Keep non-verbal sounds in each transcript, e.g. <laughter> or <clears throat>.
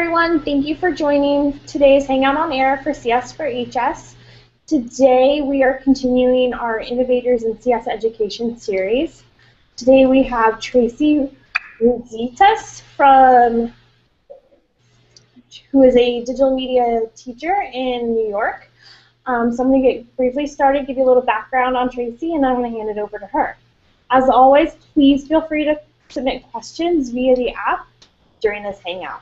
everyone. Thank you for joining today's Hangout on Air for CS for HS. Today we are continuing our Innovators in CS Education series. Today we have Tracy Rudzitis from, who is a digital media teacher in New York. Um, so I'm going to get briefly started, give you a little background on Tracy, and then I'm going to hand it over to her. As always, please feel free to submit questions via the app during this Hangout.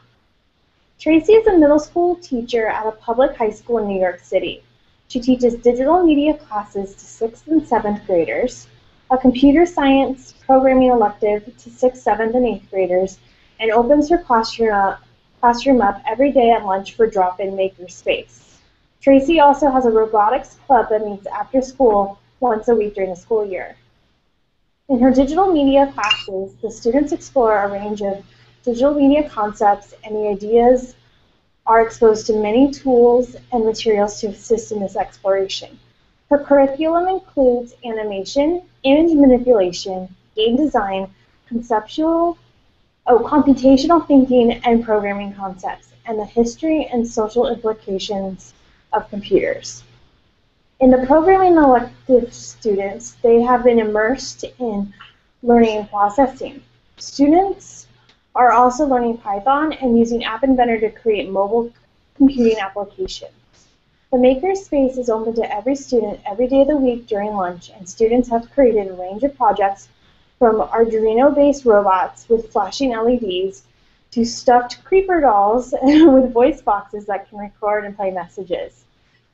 Tracy is a middle school teacher at a public high school in New York City. She teaches digital media classes to 6th and 7th graders, a computer science programming elective to 6th, 7th, and 8th graders, and opens her classroom up, classroom up every day at lunch for drop-in makerspace. Tracy also has a robotics club that meets after school once a week during the school year. In her digital media classes, the students explore a range of digital media concepts and the ideas are exposed to many tools and materials to assist in this exploration. Her curriculum includes animation, image manipulation, game design, conceptual, oh, computational thinking, and programming concepts, and the history and social implications of computers. In the programming elective students, they have been immersed in learning and processing. Students are also learning Python and using App Inventor to create mobile computing applications. The Makerspace is open to every student every day of the week during lunch, and students have created a range of projects from Arduino-based robots with flashing LEDs to stuffed creeper dolls <laughs> with voice boxes that can record and play messages.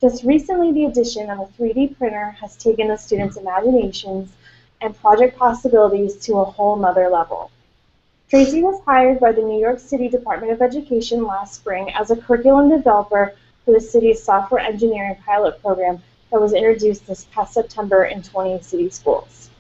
Just recently, the addition of a 3D printer has taken the students' imaginations and project possibilities to a whole nother level. Tracy was hired by the New York City Department of Education last spring as a curriculum developer for the city's software engineering pilot program that was introduced this past September in 20 city schools.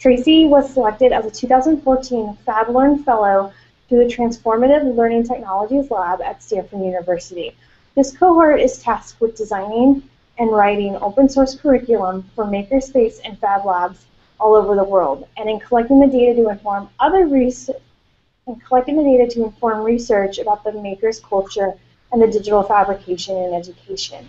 Tracy was selected as a 2014 FabLearn Fellow through the Transformative Learning Technologies Lab at Stanford University. This cohort is tasked with designing and writing open source curriculum for Makerspace and Fab Labs all over the world, and in collecting the data to inform other research and collecting the data to inform research about the maker's culture and the digital fabrication in education.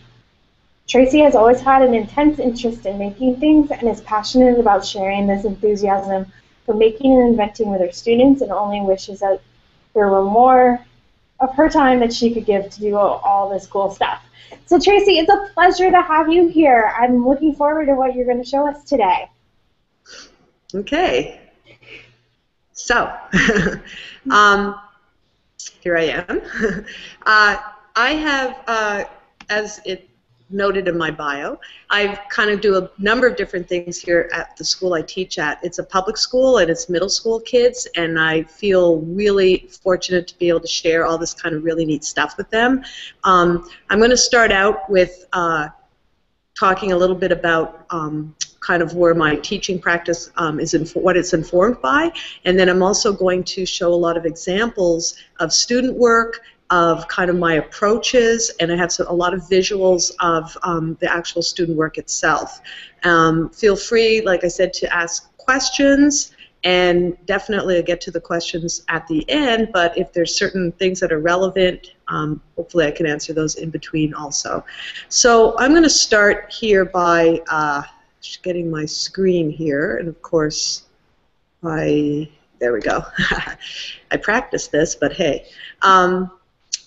Tracy has always had an intense interest in making things and is passionate about sharing this enthusiasm for making and inventing with her students and only wishes that there were more of her time that she could give to do all this cool stuff. So Tracy, it's a pleasure to have you here. I'm looking forward to what you're going to show us today. Okay. So, <laughs> um, here I am. <laughs> uh, I have, uh, as it noted in my bio, I kind of do a number of different things here at the school I teach at. It's a public school and it's middle school kids, and I feel really fortunate to be able to share all this kind of really neat stuff with them. Um, I'm going to start out with uh, talking a little bit about um, kind of where my teaching practice um, is, what it's informed by, and then I'm also going to show a lot of examples of student work, of kind of my approaches, and I have a lot of visuals of um, the actual student work itself. Um, feel free, like I said, to ask questions and definitely I'll get to the questions at the end, but if there's certain things that are relevant, um, hopefully I can answer those in between also. So I'm going to start here by uh, getting my screen here, and of course, I there we go. <laughs> I practiced this, but hey, um,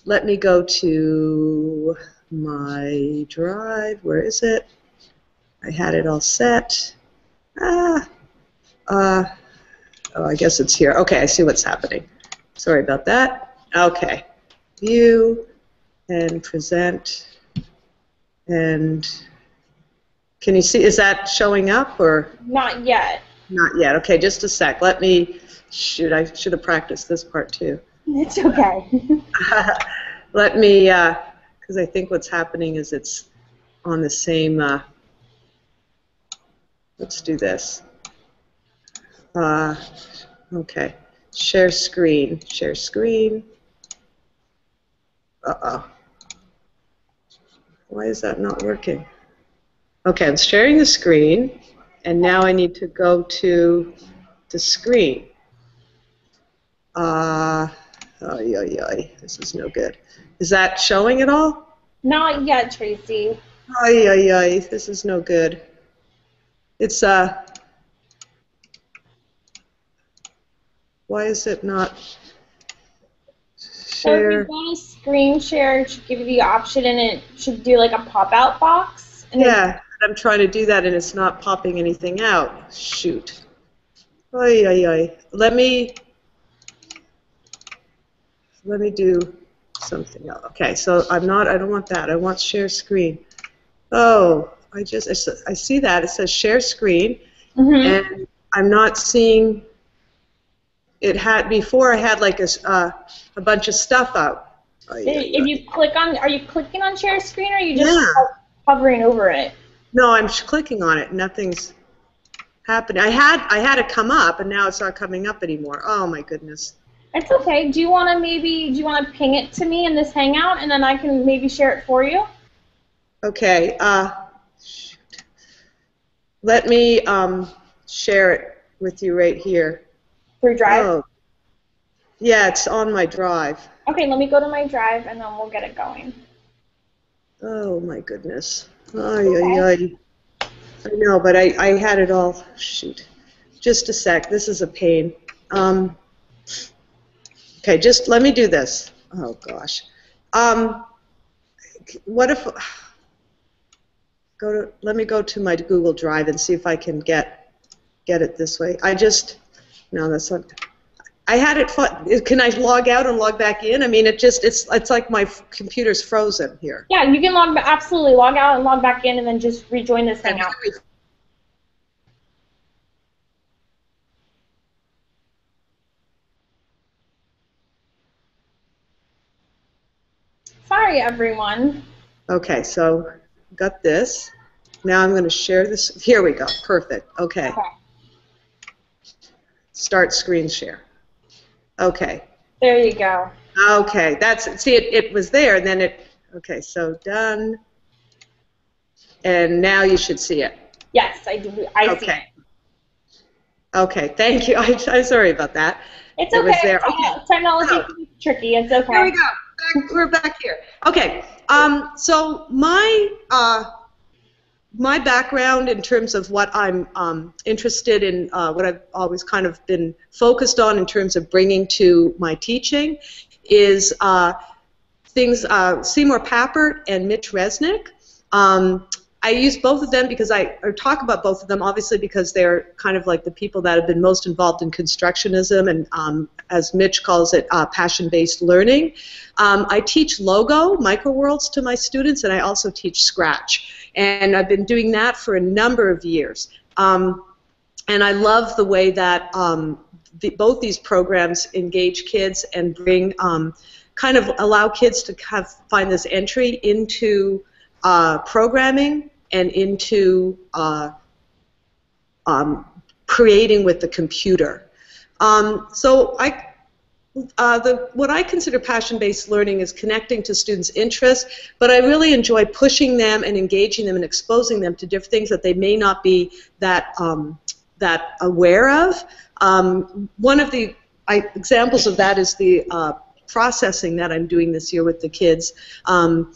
let me go to my drive. Where is it? I had it all set. Ah, uh, oh, I guess it's here. Okay, I see what's happening. Sorry about that. Okay, view and present and can you see, is that showing up or? Not yet. Not yet. Okay, just a sec. Let me, shoot, I should have practiced this part too. It's okay. <laughs> Let me, because uh, I think what's happening is it's on the same, uh, let's do this. Uh, okay, share screen, share screen. Uh-oh. Why is that not working? Okay, I'm sharing the screen, and now I need to go to the screen. Uh, oh, ay, ay. This is no good. Is that showing at all? Not yet, Tracy. Ay, ay, ay. This is no good. It's, uh, why is it not share? So if you go to screen share, it should give you the option and it should do like a pop-out box. And Yeah, I'm trying to do that and it's not popping anything out. Shoot. Ay, ay, ay. Let me, let me do something else. Okay, so I'm not, I don't want that. I want share screen. Oh, I just, I I see that. It says share screen Mhm. and I'm not seeing, it had, before I had like a, uh, a bunch of stuff up. If you click on, are you clicking on share screen or are you just Yeah. hovering over it? No, I'm clicking on it. Nothing's happening. I had I had it come up, and now it's not coming up anymore. Oh my goodness. It's okay. Do you want to maybe, do you want to ping it to me in this Hangout and then I can maybe share it for you? Okay. Uh. Let me um, share it with you right here. Through Drive? Oh. Yeah, it's on my drive. Okay, let me go to my Drive and then we'll get it going. Oh my goodness. Ay, ay, ay. I know, but I, I had it all. Shoot. Just a sec. This is a pain. Um, okay, just let me do this. Oh gosh. Um, what if? Go to. Let me go to my Google Drive and see if I can get get it this way. I just. No, that's not. I had it. Can I log out and log back in? I mean, it just. It's. It's like my f- computer's frozen here. Yeah, you can log, absolutely log out and log back in and then just rejoin this Hangout. Sorry, everyone. Okay, so got this. Now I'm going to share this. Here we go. Perfect. Okay. Okay, Start screen share. Okay. there you go. Okay. That's see it. It was there, and then it. Okay. So done. And now you should see it. Yes, I do. I see. it. Okay. Okay. Thank you. <laughs> I, I'm sorry about that. It's okay. It okay. was there. Okay. Technology be tricky. It's okay. Here we go. Back, we're back here. Okay. Um, so my uh, my background in terms of what I'm um, interested in, uh, what I've always kind of been focused on in terms of bringing to my teaching, is uh, things. Uh, Seymour Papert and Mitch Resnick. Um, I use both of them because I or talk about both of them obviously because they're kind of like the people that have been most involved in constructionism and um, as Mitch calls it, uh, passion-based learning. Um, I teach Logo, microworlds to my students, and I also teach Scratch. And I've been doing that for a number of years. Um, and I love the way that um, the, both these programs engage kids and bring, um, kind of allow kids to have, find this entry into uh, programming and into uh, um, creating with the computer. Um, so I, uh, the, what I consider passion-based learning is connecting to students' interests, but I really enjoy pushing them and engaging them and exposing them to different things that they may not be that um, that aware of. Um, one of the I, examples of that is the uh, processing that I'm doing this year with the kids. Um,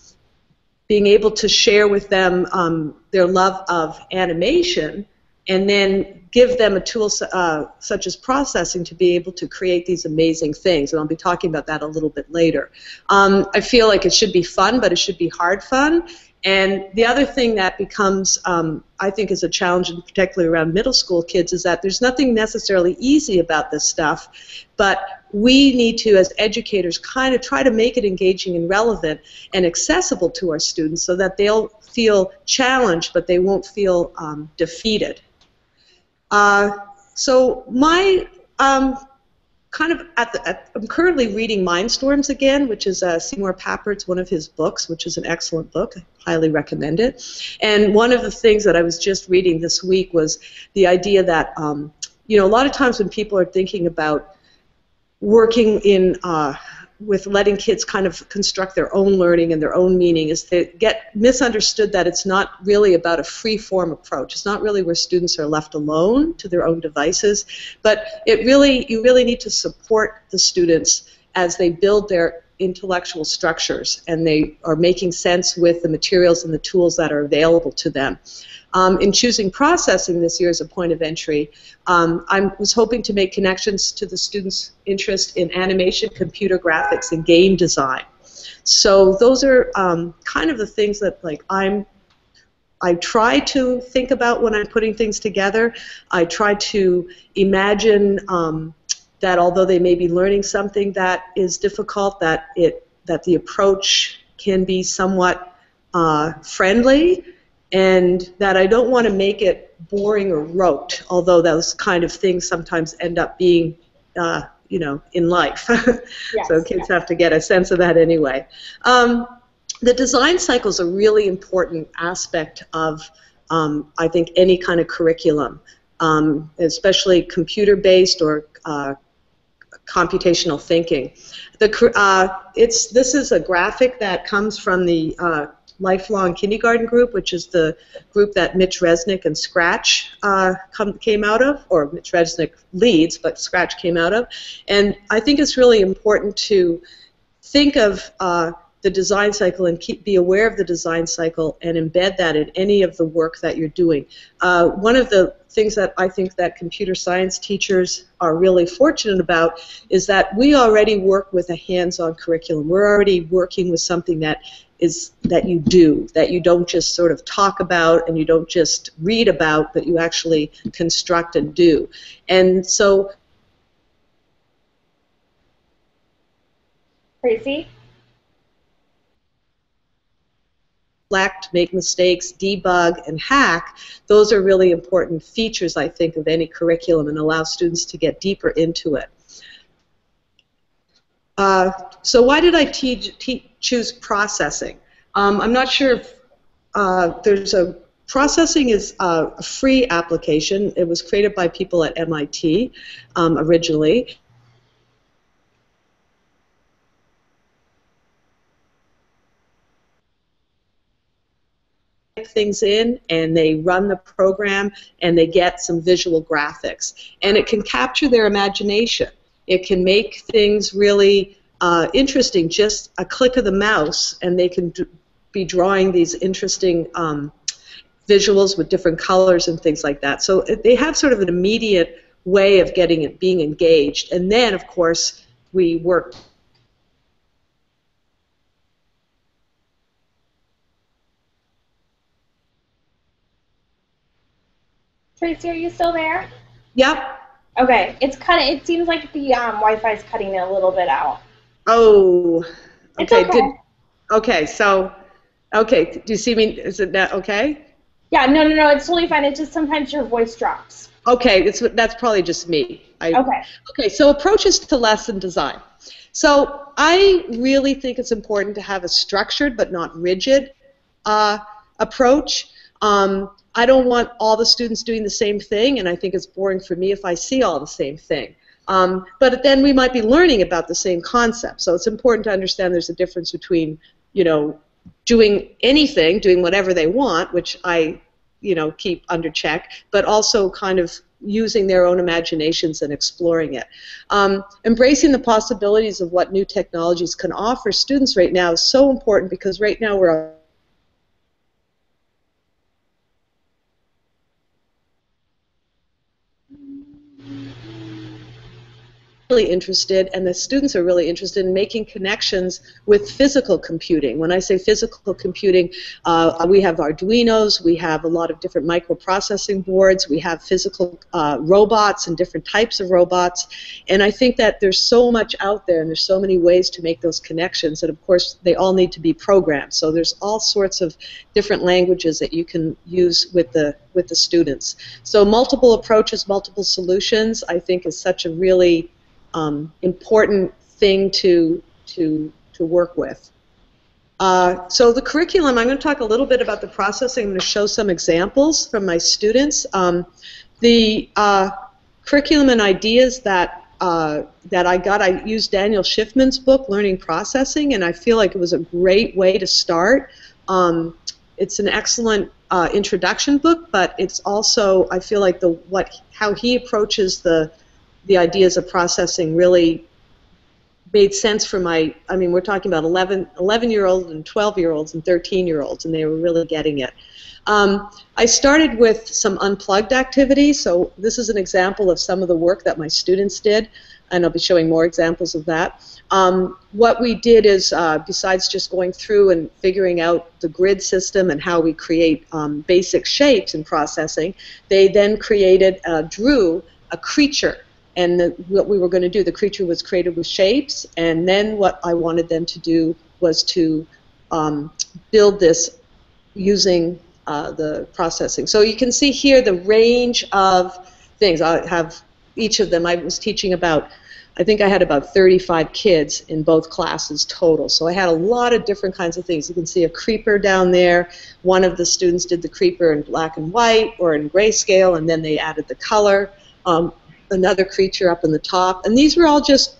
being able to share with them um, their love of animation and then give them a tool uh, such as processing to be able to create these amazing things. And I'll be talking about that a little bit later. Um, I feel like it should be fun, but it should be hard fun. And the other thing that becomes, um, I think, is a challenge, particularly around middle school kids, is that there's nothing necessarily easy about this stuff, but we need to, as educators, kind of try to make it engaging and relevant and accessible to our students so that they'll feel challenged, but they won't feel um, defeated. Uh, so my um, kind of at the, at, I'm currently reading Mindstorms again, which is uh, Seymour Papert's one of his books, which is an excellent book. I highly recommend it. And one of the things that I was just reading this week was the idea that um, you know a lot of times when people are thinking about working in uh, with letting kids kind of construct their own learning and their own meaning is they get misunderstood that it's not really about a free form approach. It's not really where students are left alone to their own devices, but it really you really need to support the students as they build their intellectual structures and they are making sense with the materials and the tools that are available to them. Um, in choosing processing this year as a point of entry, um, I was hoping to make connections to the students' interest in animation, computer graphics, and game design. So those are um, kind of the things that like I'm I try to think about when I'm putting things together. I try to imagine um, that although they may be learning something that is difficult, that it that the approach can be somewhat uh, friendly, and that I don't want to make it boring or rote. Although those kind of things sometimes end up being, uh, you know, in life. <laughs> yes, so kids yes. have to get a sense of that anyway. Um, the design cycle is a really important aspect of, um, I think, any kind of curriculum, um, especially computer-based or uh, computational thinking. The, uh, it's, this is a graphic that comes from the uh, Lifelong Kindergarten Group, which is the group that Mitch Resnick and Scratch uh, come, came out of, or Mitch Resnick leads, but Scratch came out of. And I think it's really important to think of uh, the design cycle and keep be aware of the design cycle and embed that in any of the work that you're doing. Uh, one of the things that I think that computer science teachers are really fortunate about is that we already work with a hands-on curriculum. We're already working with something that is that you do, that you don't just sort of talk about and you don't just read about, but you actually construct and do. And so Tracy? reflect, make mistakes, debug, and hack, those are really important features, I think, of any curriculum and allow students to get deeper into it. Uh, so why did I choose processing? Um, I'm not sure if uh, there's a Processing is a free application. It was created by people at MIT um, originally. things in and they run the program and they get some visual graphics. And it can capture their imagination. It can make things really uh, interesting, just a click of the mouse, and they can be drawing these interesting um, visuals with different colors and things like that. So they have sort of an immediate way of getting it being engaged. And then, of course, we work Tracy, are you still there? Yep. Okay, it's cutting. It seems like the um, Wi-Fi is cutting it a little bit out. Oh. Okay. okay. Did, okay. So, okay. Do you see me? Is it that okay? Yeah. No. No. No. It's totally fine. It's just sometimes your voice drops. Okay. It's that's probably just me. I, okay. Okay. So approaches to lesson design. So I really think it's important to have a structured but not rigid uh, approach. Um, I don't want all the students doing the same thing, and I think it's boring for me if I see all the same thing. Um, but then we might be learning about the same concept. So it's important to understand there's a difference between, you know, doing anything, doing whatever they want, which I, you know, keep under check, but also kind of using their own imaginations and exploring it. Um, embracing the possibilities of what new technologies can offer students right now is so important because right now we're really interested, and the students are really interested in making connections with physical computing. When I say physical computing, uh, we have Arduinos, we have a lot of different microprocessing boards, we have physical uh, robots and different types of robots, and I think that there's so much out there, and there's so many ways to make those connections, and of course they all need to be programmed. So there's all sorts of different languages that you can use with the with the students. So multiple approaches, multiple solutions, I think is such a really um, important thing to to to work with. Uh, so the curriculum, I'm going to talk a little bit about the processing. I'm going to show some examples from my students. Um, the uh, curriculum and ideas that uh, that I got, I used Daniel Shiffman's book, Learning Processing, and I feel like it was a great way to start. Um, it's an excellent uh, introduction book, but it's also I feel like the what how he approaches the the ideas of processing really made sense for my, I mean, we're talking about 11, 11 year olds and 12 year olds and 13 year olds, and they were really getting it. Um, I started with some unplugged activities, so this is an example of some of the work that my students did, and I'll be showing more examples of that. Um, what we did is, uh, besides just going through and figuring out the grid system and how we create um, basic shapes in processing, they then created, uh, drew a creature. And the, what we were going to do, the creature was created with shapes, and then what I wanted them to do was to um, build this using uh, the processing. So you can see here the range of things. I have each of them. I was teaching about I think I had about 35 kids in both classes total. So I had a lot of different kinds of things. You can see a creeper down there. One of the students did the creeper in black and white or in grayscale, and then they added the color. Um, another creature up in the top. And these were all just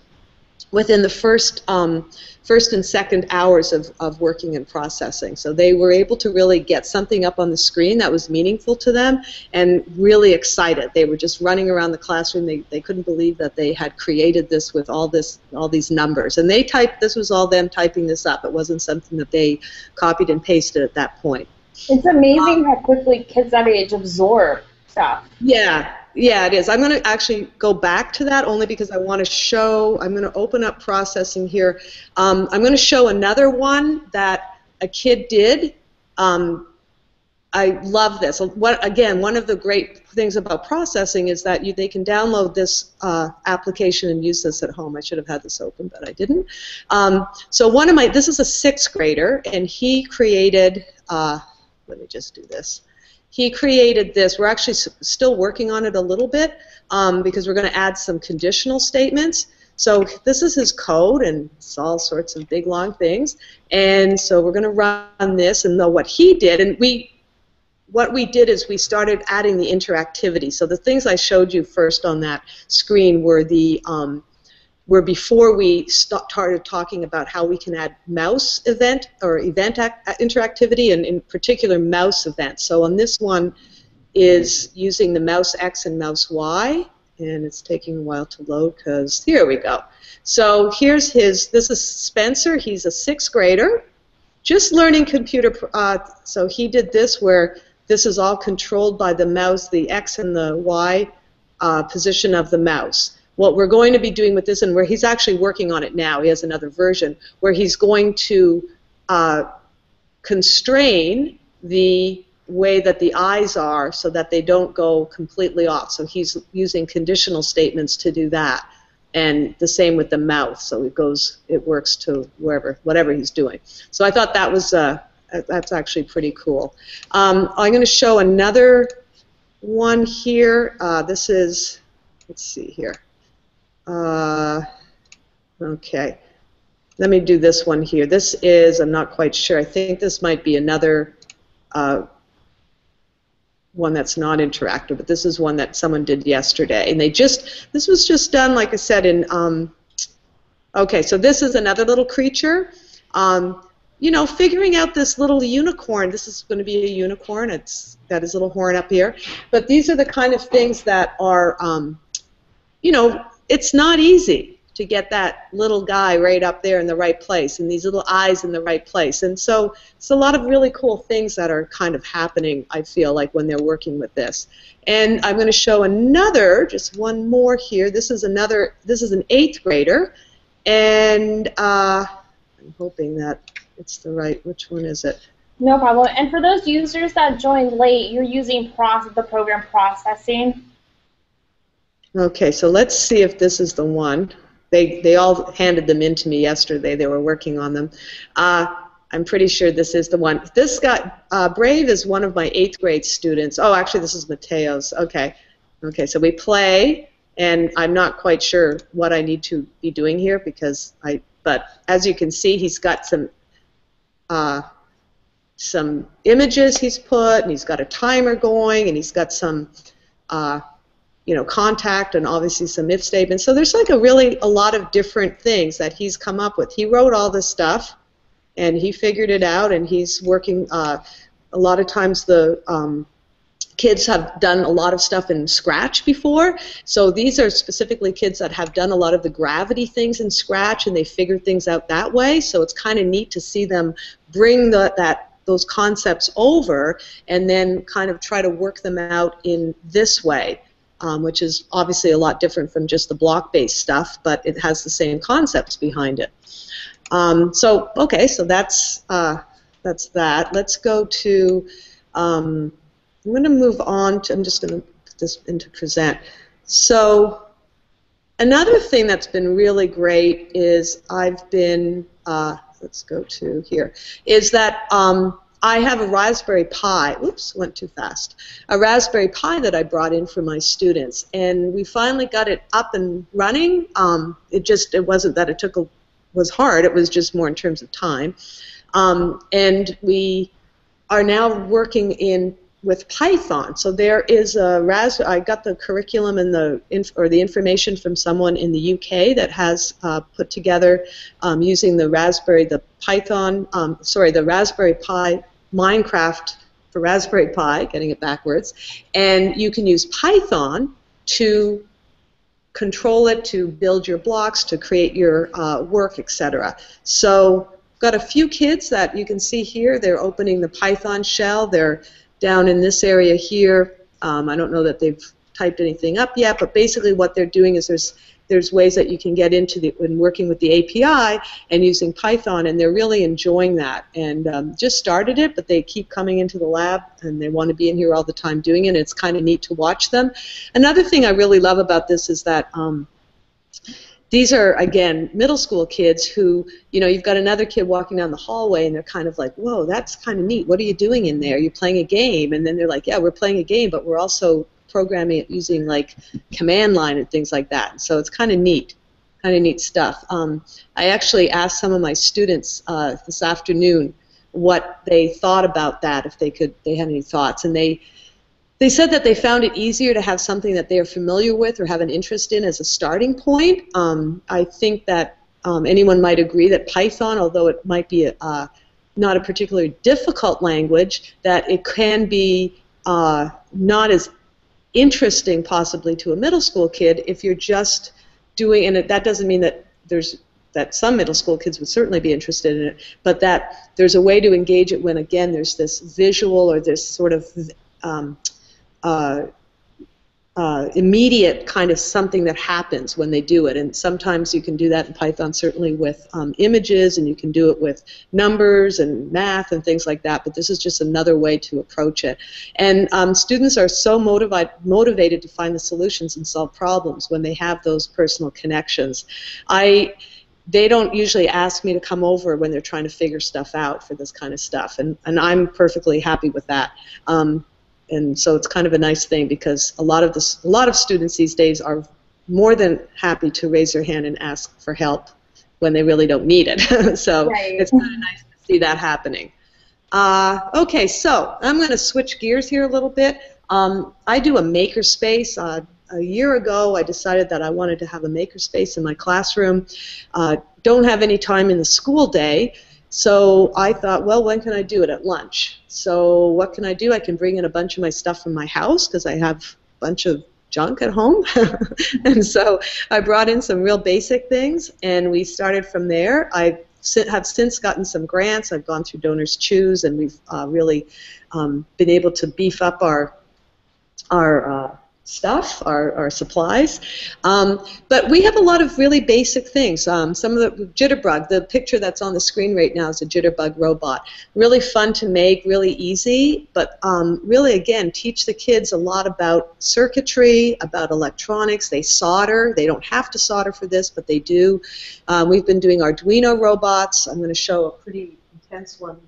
within the first um, first and second hours of, of working and processing. So they were able to really get something up on the screen that was meaningful to them and really excited. They were just running around the classroom. They, they couldn't believe that they had created this with all this all these numbers. And they typed this was all them typing this up. It wasn't something that they copied and pasted at that point. It's amazing um, how quickly kids that age absorb stuff. Yeah, yeah, it is. I'm going to actually go back to that only because I want to show, I'm going to open up processing here. Um, I'm going to show another one that a kid did. Um, I love this. What, again, one of the great things about processing is that you, they can download this uh, application and use this at home. I should have had this open, but I didn't. Um, so one of my, this is a sixth grader, and he created, uh, let me just do this he created this. We're actually still working on it a little bit um, because we're going to add some conditional statements. So this is his code, and it's all sorts of big, long things. And so we're going to run this and know what he did. And we, what we did is we started adding the interactivity. So the things I showed you first on that screen were the um, where before we started talking about how we can add mouse event or event interactivity and in particular mouse events. So on this one is using the mouse X and mouse Y and it's taking a while to load because here we go. So here's his, this is Spencer, he's a sixth grader, just learning computer, uh, so he did this where this is all controlled by the mouse, the X and the Y uh, position of the mouse what we're going to be doing with this, and where he's actually working on it now, he has another version, where he's going to uh, constrain the way that the eyes are so that they don't go completely off. So he's using conditional statements to do that. And the same with the mouth, so it goes, it works to wherever, whatever he's doing. So I thought that was, uh, that's actually pretty cool. Um, I'm going to show another one here. Uh, this is, let's see here. Uh, okay. Let me do this one here. This is, I'm not quite sure, I think this might be another uh, one that's not interactive, but this is one that someone did yesterday. And they just, this was just done, like I said, in, um, okay, so this is another little creature. Um, you know, figuring out this little unicorn, this is going to be a unicorn, it's got his little horn up here. But these are the kind of things that are, um, you know, it's not easy to get that little guy right up there in the right place and these little eyes in the right place. And so it's a lot of really cool things that are kind of happening, I feel like, when they're working with this. And I'm going to show another, just one more here. This is another, this is an eighth grader. And uh, I'm hoping that it's the right, which one is it? No problem. And for those users that joined late, you're using the program processing Okay, so let's see if this is the one. They, they all handed them in to me yesterday. They were working on them. Uh, I'm pretty sure this is the one. This guy, uh, Brave is one of my eighth grade students. Oh, actually, this is Mateo's. Okay. Okay, so we play, and I'm not quite sure what I need to be doing here because I, but as you can see, he's got some, uh, some images he's put, and he's got a timer going, and he's got some, uh, you know, contact and obviously some if statements. So there's like a really a lot of different things that he's come up with. He wrote all this stuff, and he figured it out, and he's working. Uh, a lot of times the um, kids have done a lot of stuff in Scratch before. So these are specifically kids that have done a lot of the gravity things in Scratch and they figured things out that way. So it's kind of neat to see them bring the, that those concepts over and then kind of try to work them out in this way. Um, which is obviously a lot different from just the block-based stuff, but it has the same concepts behind it. Um, so okay, so that's uh, that's that. Let's go to um, I'm going to move on to, I'm just going to put this into present. So another thing that's been really great is I've been, uh, let's go to here, is that um, I have a Raspberry Pi, oops, went too fast, a Raspberry Pi that I brought in for my students, and we finally got it up and running. Um, it just, it wasn't that it took a, was hard, it was just more in terms of time. Um, and we are now working in with Python. So there is a Ras. I got the curriculum and the inf- or the information from someone in the UK that has uh, put together um, using the Raspberry, the Python, um, sorry, the Raspberry Pi Minecraft for Raspberry Pi, getting it backwards, and you can use Python to control it, to build your blocks, to create your uh, work, etc. So I've got a few kids that you can see here. They're opening the Python shell. They're down in this area here. Um, I don't know that they've typed anything up yet, but basically what they're doing is there's there's ways that you can get into the when working with the API and using Python, and they're really enjoying that. And um, just started it, but they keep coming into the lab and they want to be in here all the time doing it. And it's kind of neat to watch them. Another thing I really love about this is that. Um, these are again middle school kids who you know you've got another kid walking down the hallway and they're kind of like whoa that's kind of neat. What are you doing in there? You're playing a game. And then they're like yeah we're playing a game but we're also programming it using like command line and things like that. So it's kind of neat kind of neat stuff. Um, i actually asked some of my students uh, this afternoon what they thought about that if they could they had any thoughts. And they they said that they found it easier to have something that they are familiar with or have an interest in as a starting point. Um, I think that um, anyone might agree that Python, although it might be a, uh, not a particularly difficult language, that it can be uh, not as interesting possibly to a middle school kid if you're just doing, and it, that doesn't mean that there's that some middle school kids would certainly be interested in it, but that there's a way to engage it when again there's this visual or this sort of um, uh, uh, immediate kind of something that happens when they do it. And sometimes you can do that in Python, certainly with um, images, and you can do it with numbers and math and things like that. But this is just another way to approach it. And um, students are so motivated motivated to find the solutions and solve problems when they have those personal connections. I they don't usually ask me to come over when they're trying to figure stuff out for this kind of stuff, and, and I'm perfectly happy with that. Um, and so it's kind of a nice thing because a lot of this, a lot of students these days are more than happy to raise their hand and ask for help when they really don't need it. <laughs> so right. it's kind of nice to see that happening. Uh, okay, so I'm going to switch gears here a little bit. Um, I do a makerspace. Uh, a year ago, I decided that I wanted to have a makerspace in my classroom. Uh, don't have any time in the school day, so I thought, well, when can I do it? At lunch. So what can I do? I can bring in a bunch of my stuff from my house because I have a bunch of junk at home. <laughs> and so I brought in some real basic things, and we started from there. I have since gotten some grants. I've gone through Donors Choose, and we've uh, really um, been able to beef up our our uh, stuff, our, our supplies. Um, but we have a lot of really basic things. Um, some of the Jitterbug, the picture that's on the screen right now is a Jitterbug robot. Really fun to make, really easy, but um, really, again, teach the kids a lot about circuitry, about electronics. They solder. They don't have to solder for this, but they do. Um, we've been doing Arduino robots. I'm going to show a pretty intense one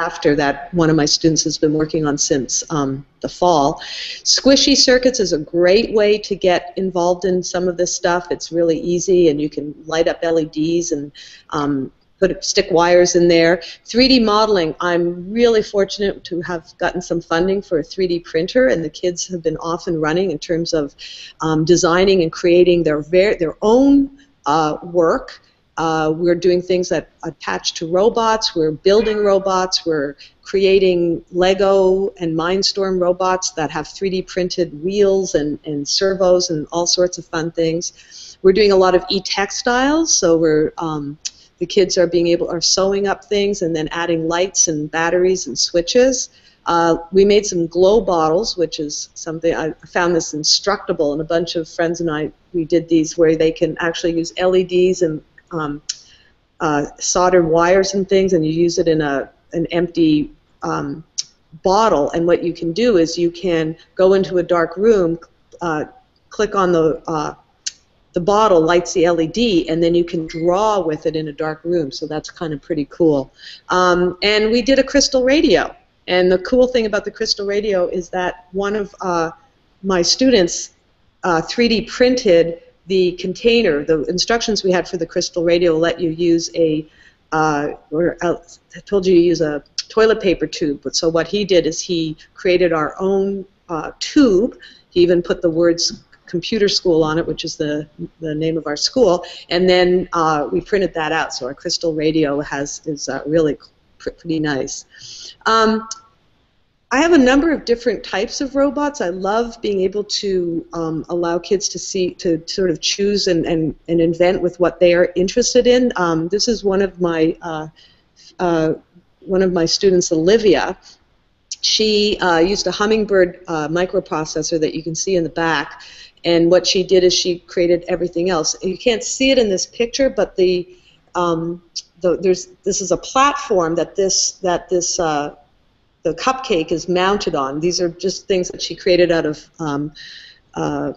after that one of my students has been working on since um, the fall. Squishy circuits is a great way to get involved in some of this stuff. It's really easy and you can light up LEDs and um, put stick wires in there. 3D modeling, I'm really fortunate to have gotten some funding for a 3D printer and the kids have been off and running in terms of um, designing and creating their, their own uh, work Uh, we're doing things that attach to robots. We're building robots. We're creating Lego and Mindstorm robots that have 3D printed wheels and, and servos and all sorts of fun things. We're doing a lot of e-textiles, so we're um, the kids are being able are sewing up things and then adding lights and batteries and switches. Uh, we made some glow bottles, which is something I found this instructable, and a bunch of friends and I we did these where they can actually use LEDs and um, uh, soldered wires and things, and you use it in a an empty um, bottle. And what you can do is you can go into a dark room, uh, click on the uh, the bottle lights the LED, and then you can draw with it in a dark room. So that's kind of pretty cool. Um, and we did a crystal radio. And the cool thing about the crystal radio is that one of uh, my students uh, 3D printed the container. The instructions we had for the crystal radio let you use a, uh, or I told you to use a toilet paper tube. But so what he did is he created our own uh, tube. He even put the words computer school on it, which is the, the name of our school, and then uh, we printed that out. So our crystal radio has is uh, really pretty nice. Um, I have a number of different types of robots. I love being able to um, allow kids to see, to sort of choose and, and, and invent with what they are interested in. Um, this is one of my uh, uh, one of my students, Olivia. She uh, used a Hummingbird uh, microprocessor that you can see in the back, and what she did is she created everything else. You can't see it in this picture, but the, um, the there's this is a platform that this that this uh, the cupcake is mounted on. These are just things that she created out of um, uh,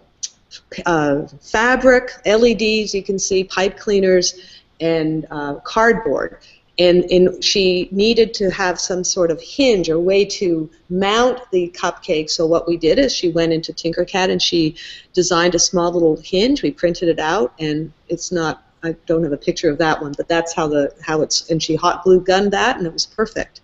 uh, fabric, LEDs, you can see, pipe cleaners, and uh, cardboard and, and she needed to have some sort of hinge or way to mount the cupcake. So what we did is she went into Tinkercad and she designed a small little hinge. We printed it out, and it's not. I don't have a picture of that one, but that's how the how it's. And she hot glue gunned that, and it was perfect.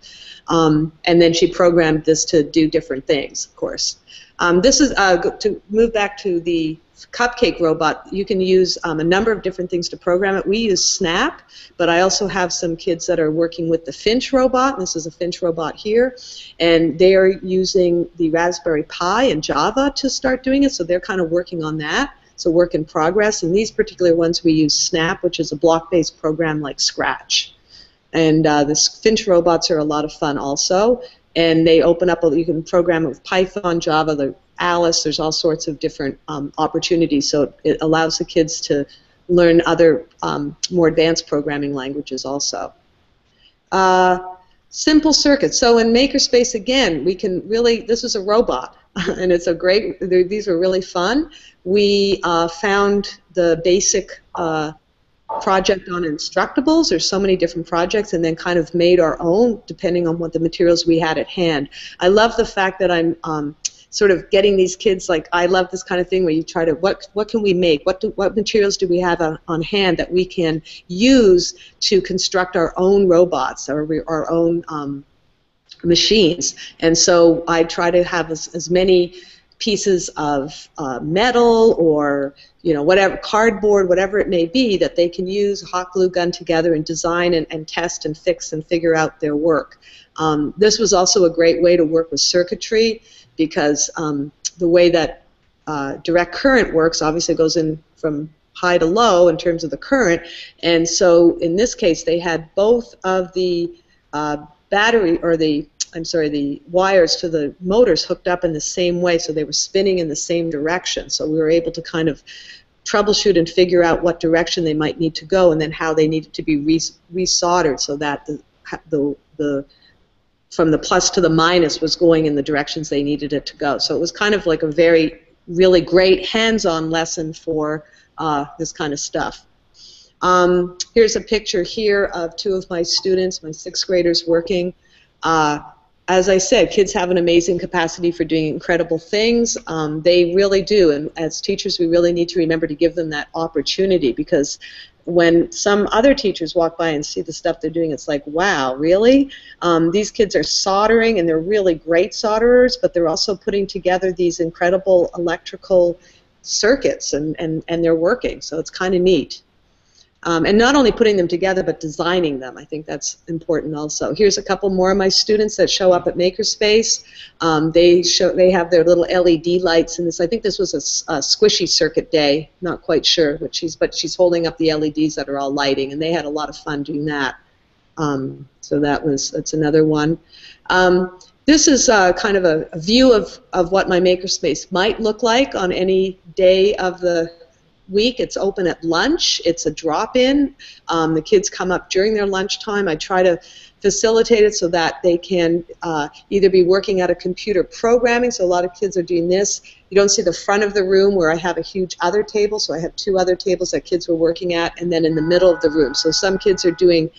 Um, and then she programmed this to do different things, of course. Um, this is uh, to move back to the cupcake robot, you can use um, a number of different things to program it. We use Snap, but I also have some kids that are working with the Finch robot. This is a Finch robot here, and they are using the Raspberry Pi and Java to start doing it, so they're kind of working on that. So work in progress. And these particular ones we use Snap, which is a block-based program like Scratch. And uh, the Finch robots are a lot of fun also. And they open up, you can program it with Python, Java, the Alice. There's all sorts of different um, opportunities. So it allows the kids to learn other um, more advanced programming languages also. Uh, simple circuits. So in Makerspace, again, we can really, this is a robot, <laughs> and it's a great, these are really fun. We uh, found the basic uh, project on Instructables. There's so many different projects, and then kind of made our own depending on what the materials we had at hand. I love the fact that I'm um, sort of getting these kids like I love this kind of thing where you try to what what can we make what do, what materials do we have on, on hand that we can use to construct our own robots or our own um, machines. And so I try to have as, as many pieces of uh, metal or you know whatever cardboard whatever it may be that they can use hot glue gun together and design and, and test and fix and figure out their work. Um, this was also a great way to work with circuitry because um, the way that uh, direct current works obviously goes in from high to low in terms of the current, and so in this case they had both of the uh, battery or the I'm sorry, the wires to the motors hooked up in the same way, so they were spinning in the same direction. So we were able to kind of troubleshoot and figure out what direction they might need to go, and then how they needed to be res- resoldered so that the the the from the plus to the minus was going in the directions they needed it to go. So it was kind of like a very, really great hands-on lesson for uh, this kind of stuff. Um, here's a picture here of two of my students, my sixth graders working. Uh, as I said, kids have an amazing capacity for doing incredible things. Um, they really do, and as teachers, we really need to remember to give them that opportunity because when some other teachers walk by and see the stuff they're doing, it's like, wow, really? Um, these kids are soldering, and they're really great solderers, but they're also putting together these incredible electrical circuits, and, and, and they're working, so it's kind of neat. Um, and not only putting them together, but designing them. I think that's important also. Here's a couple more of my students that show up at Makerspace. Um, they show they have their little LED lights in this. I think this was a, a, squishy circuit day. Not quite sure what she's, but she's holding up the LEDs that are all lighting, and they had a lot of fun doing that. Um, so that was that's another one. Um, this is uh, kind of a, a, view of, of what my makerspace might look like on any day of the week. It's open at lunch. It's a drop-in. Um, the kids come up during their lunchtime. I try to facilitate it so that they can uh, either be working at a computer programming. So a lot of kids are doing this. You don't see the front of the room where I have a huge other table. So I have two other tables that kids were working at, and then in the middle of the room. So some kids are doing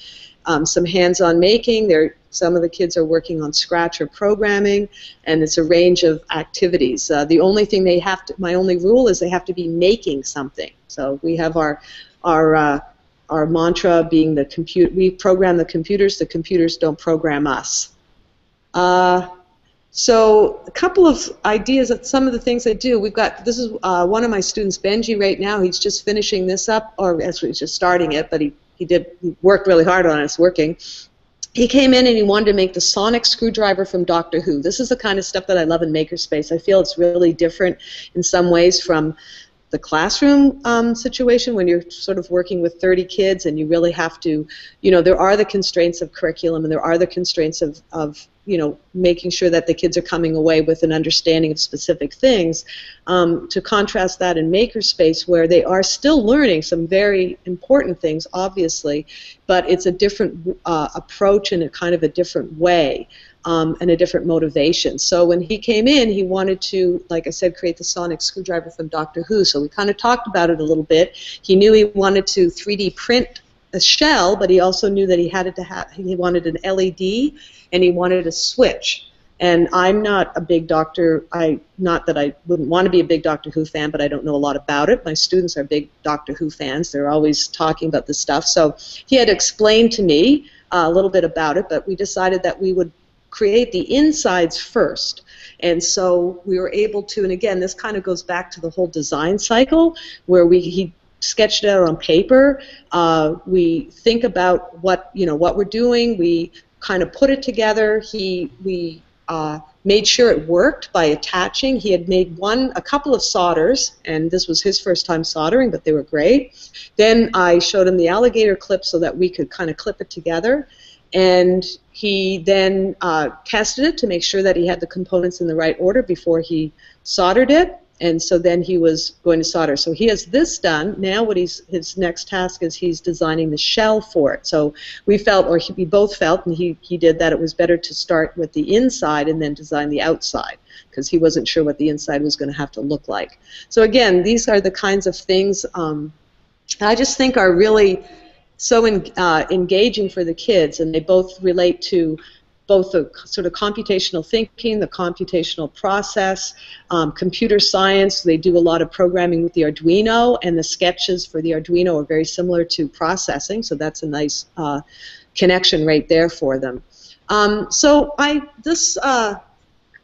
um, some hands-on making. They're, some of the kids are working on Scratch or programming, and it's a range of activities. Uh, the only thing they have to, my only rule is they have to be making something. So we have our, our, uh, our mantra being the compute. We program the computers. The computers don't program us. Uh, so a couple of ideas of some of the things I do. We've got this is uh, one of my students, Benji, right now. He's just finishing this up, or as he's just starting it, but he he did he worked really hard on it. It's working. He came in and he wanted to make the sonic screwdriver from Doctor Who. This is the kind of stuff that I love in Makerspace. I feel it's really different in some ways from the classroom um, situation when you're sort of working with 30 kids and you really have to, you know, there are the constraints of curriculum and there are the constraints of, of you know, making sure that the kids are coming away with an understanding of specific things. Um, to contrast that in Makerspace, where they are still learning some very important things, obviously, but it's a different uh, approach and a kind of a different way. Um, and a different motivation. So when he came in, he wanted to, like I said, create the sonic screwdriver from Doctor Who. So we kind of talked about it a little bit. He knew he wanted to 3D print a shell, but he also knew that he had to have he wanted an LED and he wanted a switch. And I'm not a big Doctor. I not that I wouldn't want to be a big Doctor Who fan, but I don't know a lot about it. My students are big Doctor Who fans. They're always talking about this stuff. So he had explained to me uh, a little bit about it, but we decided that we would create the insides first. And so we were able to, and again, this kind of goes back to the whole design cycle where we he sketched it out on paper. Uh, we think about what you know what we're doing. We kind of put it together. He we uh, made sure it worked by attaching. He had made one a couple of solders, and this was his first time soldering, but they were great. Then I showed him the alligator clip so that we could kind of clip it together. And he then uh, tested it to make sure that he had the components in the right order before he soldered it and so then he was going to solder. So he has this done. Now what he's his next task is he's designing the shell for it. So we felt, or he, we both felt, and he, he did that it was better to start with the inside and then design the outside because he wasn't sure what the inside was going to have to look like. So again, these are the kinds of things um, I just think are really so in, uh, engaging for the kids, and they both relate to both the sort of computational thinking, the computational process, um, computer science. They do a lot of programming with the Arduino, and the sketches for the Arduino are very similar to processing, so that's a nice uh, connection right there for them. Um, so I this uh,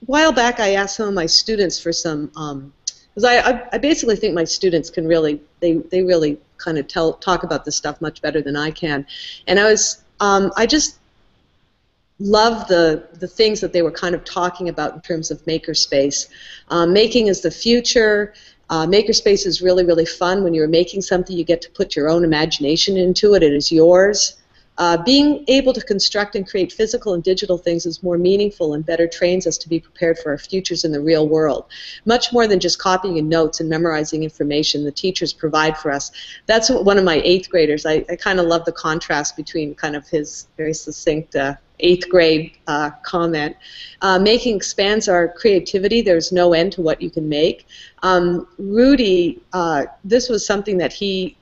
while back I asked some of my students for some because um, I, I, basically think my students can really they they really kind of tell talk about this stuff much better than I can, and I was um, I just love the, the things that they were kind of talking about in terms of makerspace. Um, making is the future. Uh, makerspace is really, really fun. When you're making something, you get to put your own imagination into it. It is yours. Uh, being able to construct and create physical and digital things is more meaningful and better trains us to be prepared for our futures in the real world. Much more than just copying notes and memorizing information the teachers provide for us. That's one of my eighth graders, I, I kind of love the contrast between kind of his very succinct uh, eighth grade uh, comment. Uh, making expands our creativity. There's no end to what you can make. Um, Rudy, uh, this was something that he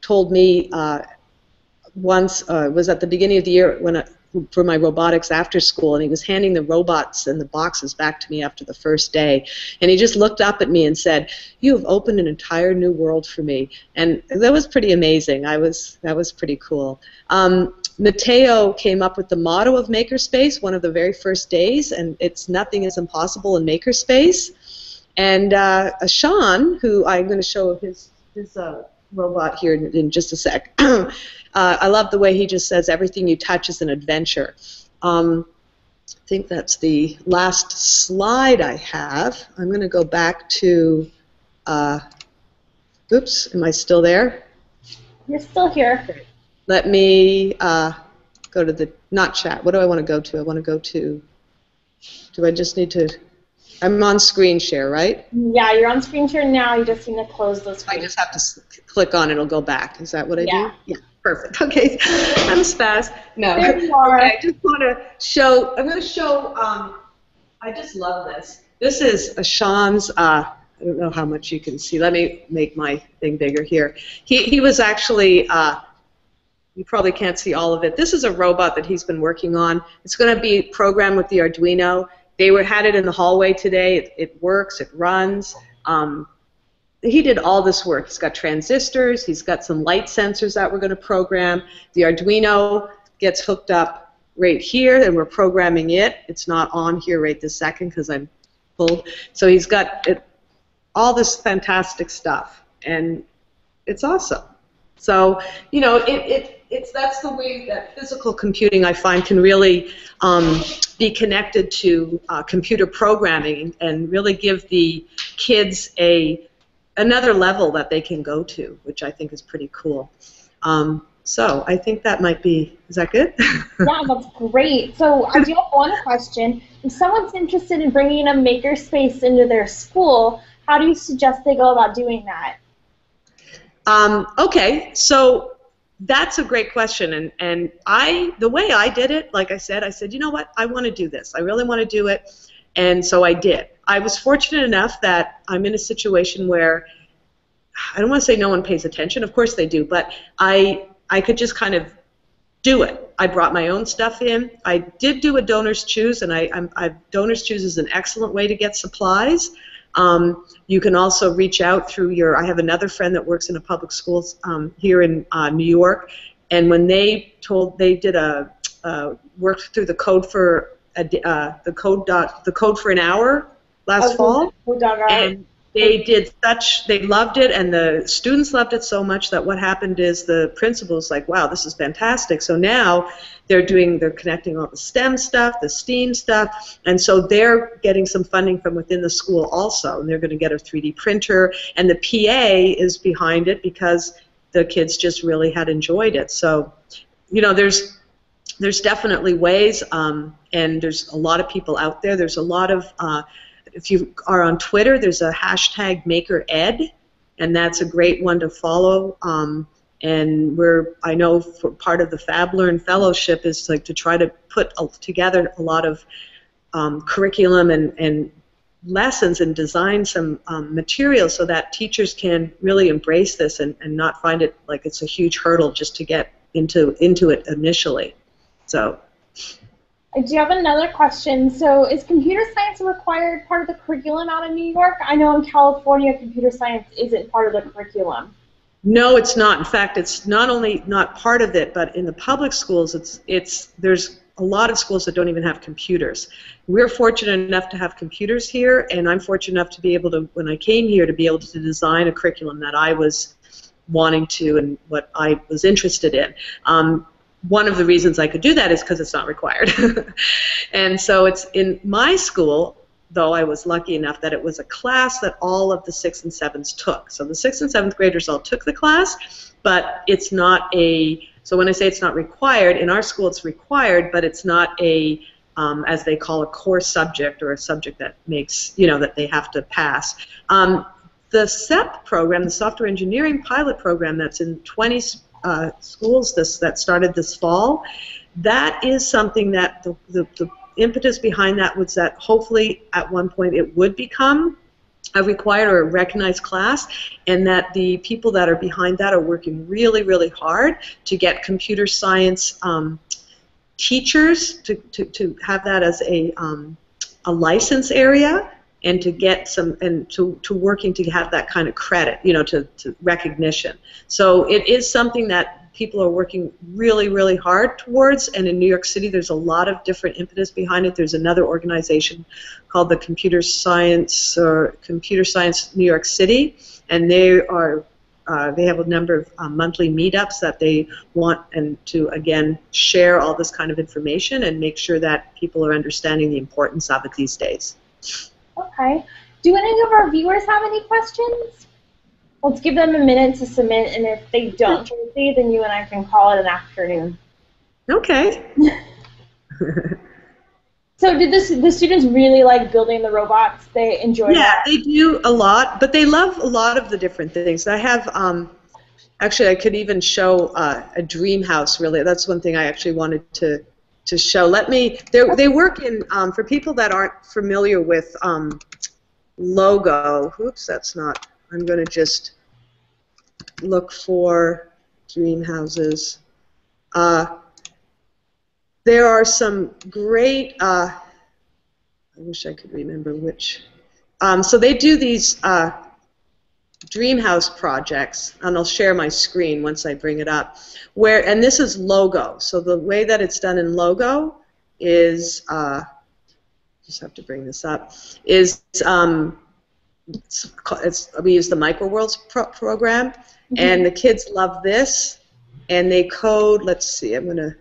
told me uh, once, uh, was at the beginning of the year when I, for my robotics after school, and he was handing the robots and the boxes back to me after the first day. And he just looked up at me and said, "You have opened an entire new world for me." And that was pretty amazing. I was that was pretty cool. Um, Mateo came up with the motto of Makerspace one of the very first days, and it's nothing is impossible in Makerspace. And uh, Sean, who I'm going to show his his uh, robot here in, in just a sec. <clears throat> uh, I love the way he just says everything you touch is an adventure. Um, I think that's the last slide I have. I'm going to go back to. Uh, oops, am I still there? You're still here. Let me uh, go to the not chat. What do I want to go to? I want to go to. Do I just need to? I'm on screen share, right? Yeah, you're on screen share now. You just need to close the I just have to click on it. It'll go back. Is that what I Yeah. do? Yeah. Perfect. <laughs> Okay. I'm fast. No. There you <laughs> are. Okay, I just want to show. I'm going to show. Um, I just love this. This is a Sean's. Uh, I don't know how much you can see. Let me make my thing bigger here. He he was actually. Uh, you probably can't see all of it. This is a robot that he's been working on. It's going to be programmed with the Arduino. They were had it in the hallway today. It, it works. It runs. Um, he did all this work. He's got transistors. He's got some light sensors that we're going to program. The Arduino gets hooked up right here, and we're programming it. It's not on here right this second because I'm pulled. So he's got it, all this fantastic stuff, and it's awesome. So you know, it, it it's that's the way that physical computing I find can really um, be connected to uh, computer programming and really give the kids a another level that they can go to, which I think is pretty cool. Um, so I think that might be. Is that good? <laughs> Yeah, that's great. So I do have one question. If someone's interested in bringing a makerspace into their school, how do you suggest they go about doing that? Um, okay, so that's a great question, and and I the way I did it, like I said, I said, you know what, I want to do this. I really want to do it, and so I did. I was fortunate enough that I'm in a situation where I don't want to say no one pays attention. Of course they do, but I I could just kind of do it. I brought my own stuff in. I did do a donors choose, and I, I'm, I donors choose is an excellent way to get supplies. Um, you can also reach out through your. I have another friend that works in a public schools um, here in uh, New York, and when they told they did a uh, worked through the code for a, uh, the code dot the code for an hour last fall Oh, and they did such they loved it and the students loved it so much that what happened is the principal's like wow this is fantastic so now they're doing they're connecting all the stem stuff the steam stuff and so they're getting some funding from within the school also and they're going to get a 3d printer and the pa is behind it because the kids just really had enjoyed it so you know there's there's definitely ways, um, and there's a lot of people out there. There's a lot of, uh, if you are on Twitter, there's a hashtag MakerEd, and that's a great one to follow. Um, and we're, I know, for part of the FabLearn Fellowship is like to try to put together a lot of um, curriculum and, and lessons and design some um, material so that teachers can really embrace this and, and not find it like it's a huge hurdle just to get into into it initially. So I do have another question. So, is computer science a required part of the curriculum out in New York? I know in California, computer science isn't part of the curriculum. no, it's not. In fact, it's not only not part of it, but in the public schools, it's it's there's a lot of schools that don't even have computers. We're fortunate enough to have computers here, and I'm fortunate enough to be able to, when I came here, to be able to design a curriculum that I was wanting to and what I was interested in. Um, one of the reasons I could do that is because it's not required. <laughs> and so it's in my school, though I was lucky enough that it was a class that all of the sixth and sevenths took. So the sixth and seventh graders all took the class, but it's not a, so when I say it's not required, in our school it's required, but it's not a, um, as they call a core subject or a subject that makes, you know, that they have to pass. Um, the SEP program, the Software Engineering Pilot Program, that's in 20 uh, schools this that started this fall, that is something that the, the, the impetus behind that was that hopefully at one point it would become a required or a recognized class, and that the people that are behind that are working really, really hard to get computer science um, teachers to, to, to have that as a, um, a license area and to get some and to, to working to have that kind of credit, you know, to, to recognition. So it is something that people are working really, really hard towards. And in New York City, there's a lot of different impetus behind it. There's another organization called the Computer Science or Computer Science New York City, and they are uh, they have a number of um, monthly meetups that they want and to again share all this kind of information and make sure that people are understanding the importance of it these days. Okay. Do any of our viewers have any questions? Let's give them a minute to submit, and if they don't, Tracy, then you and I can call it an afternoon. Okay. <laughs> So did this, the students really like building the robots? They enjoy yeah, that? they do a lot, but they love a lot of the different things. I have, um, actually, I could even show uh, a dream house. Really, that's one thing I actually wanted to to show. Let me. They work in um, for people that aren't familiar with um, logo. Oops, that's not. I'm going to just look for dream houses. Uh, there are some great. Uh, I wish I could remember which. Um, so they do these uh, Dreamhouse projects, and I'll share my screen once I bring it up. Where and this is Logo. So the way that it's done in Logo is uh, just have to bring this up is um, it's, it's, we use the MicroWorlds pro program, mm-hmm. and the kids love this, and they code. Let's see, I'm gonna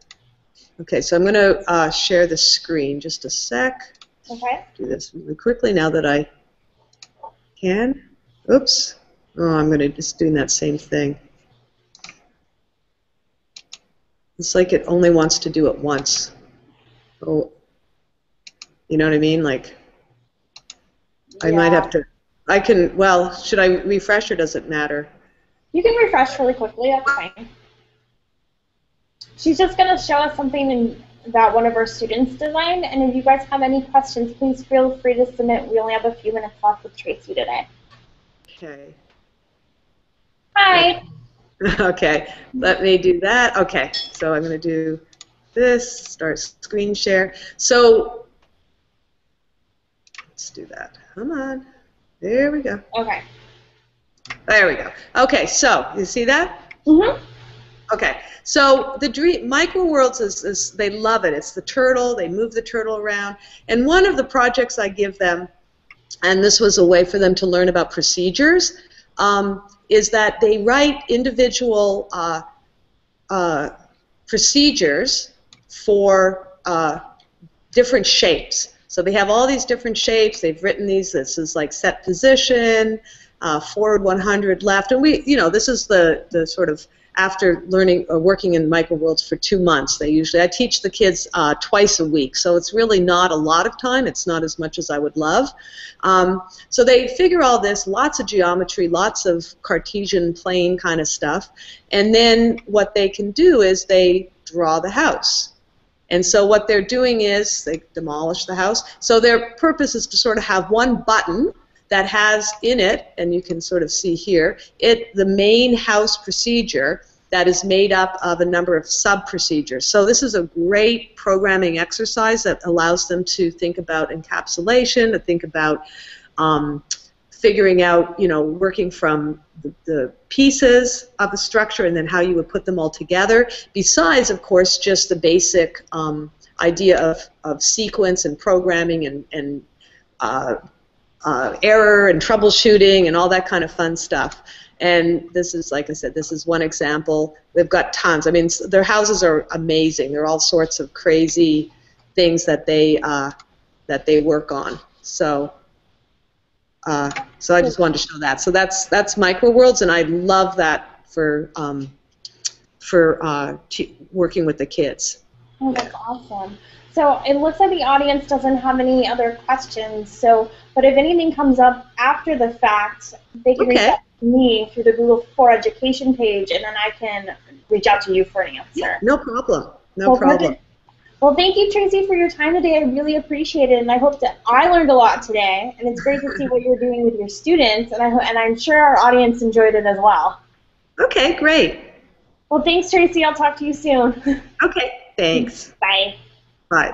Okay, so I'm going to uh, share the screen just a sec. Okay. Do this really quickly now that I can. Oops. Oh, I'm going to just doing that same thing. It's like it only wants to do it once. Oh, you know what I mean? Like, I might have to. I can. Well, should I refresh or does it matter? You can refresh really quickly. That's fine. She's just going to show us something in, that one of our students designed, and if you guys have any questions, please feel free to submit. We only have a few minutes left with Tracy today. Okay. Hi. <laughs> Okay, let me do that. Okay, so I'm going to do this, start screen share. So let's do that. Come on. There we go. Okay. There we go. Okay, so you see that? Mm-hmm. Okay, so the dream microworlds is, is they love it. It's the turtle. They move the turtle around, and one of the projects I give them, and this was a way for them to learn about procedures, um, is that they write individual uh, uh, procedures for uh, different shapes. So they have all these different shapes. They've written these. This is like set position, uh, forward 100, left, and we, you know, this is the the sort of after learning or uh, working in microworlds for two months. They usually I teach the kids uh, twice a week, so it's really not a lot of time. It's not as much as I would love. Um, so they figure all this, lots of geometry, lots of Cartesian plane kind of stuff, and then what they can do is they draw the house. And so what they're doing is they demolish the house. So their purpose is to sort of have one button that has in it, and you can sort of see here, it the main house procedure that is made up of a number of sub-procedures. So this is a great programming exercise that allows them to think about encapsulation, to think about um, figuring out, you know, working from the, the, pieces of the structure and then how you would put them all together, besides, of course, just the basic um, idea of, of sequence and programming and, and uh, uh, error and troubleshooting and all that kind of fun stuff. And this is, like I said, this is one example. They've got tons. I mean, their houses are amazing. There are all sorts of crazy things that they uh, that they work on. So, uh, so I just wanted to show that. So that's that's MicroWorlds, and I love that for um, for uh, working with the kids. Oh, that's awesome. So it looks like the audience doesn't have any other questions. So, but if anything comes up after the fact, they can okay. reach out to me through the Google for Education page, and then I can reach out to you for an answer. Yeah, no problem. No well, problem. Well, thank you, Tracy, for your time today. I really appreciate it, and I hope that I learned a lot today. And it's great to see what you're doing with your students, and I and I'm sure our audience enjoyed it as well. Okay, great. Well, thanks, Tracy. I'll talk to you soon. <laughs> Okay, thanks. Bye. Right.